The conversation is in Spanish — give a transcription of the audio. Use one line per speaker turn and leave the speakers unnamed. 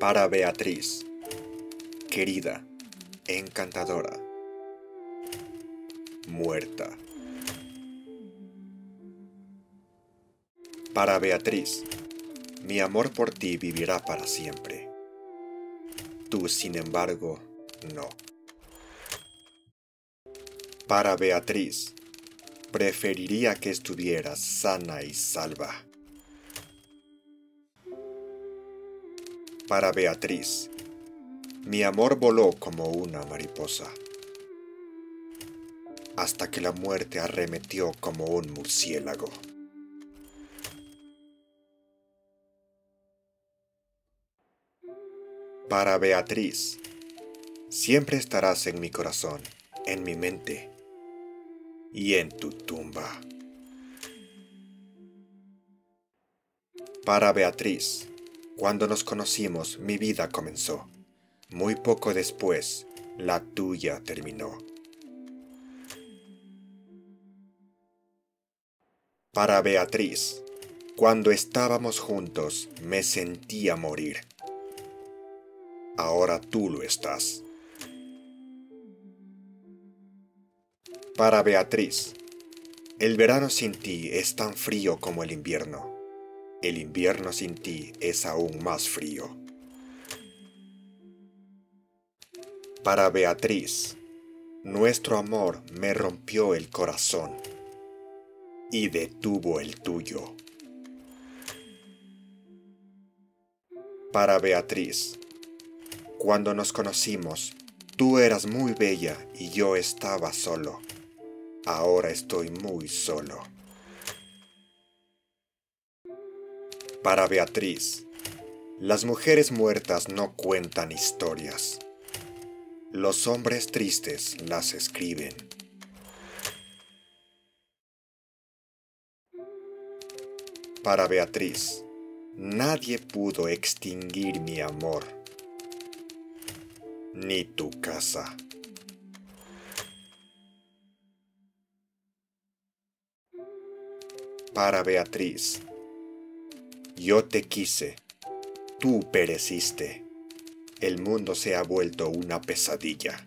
Para Beatriz, querida, encantadora, muerta. Para Beatriz, mi amor por ti vivirá para siempre. Tú, sin embargo, no. Para Beatriz, preferiría que estuvieras sana y salva. Para Beatriz, mi amor voló como una mariposa, hasta que la muerte arremetió como un murciélago. Para Beatriz, siempre estarás en mi corazón, en mi mente y en tu tumba. Para Beatriz, cuando nos conocimos mi vida comenzó. Muy poco después, la tuya terminó. Para Beatriz, cuando estábamos juntos me sentía morir ahora tú lo estás. Para Beatriz, el verano sin ti es tan frío como el invierno. El invierno sin ti es aún más frío. Para Beatriz, nuestro amor me rompió el corazón y detuvo el tuyo. Para Beatriz, cuando nos conocimos, tú eras muy bella y yo estaba solo. Ahora estoy muy solo. Para Beatriz, las mujeres muertas no cuentan historias. Los hombres tristes las escriben. Para Beatriz, nadie pudo extinguir mi amor ni tu casa. Para Beatriz, yo te quise, tú pereciste, el mundo se ha vuelto una pesadilla.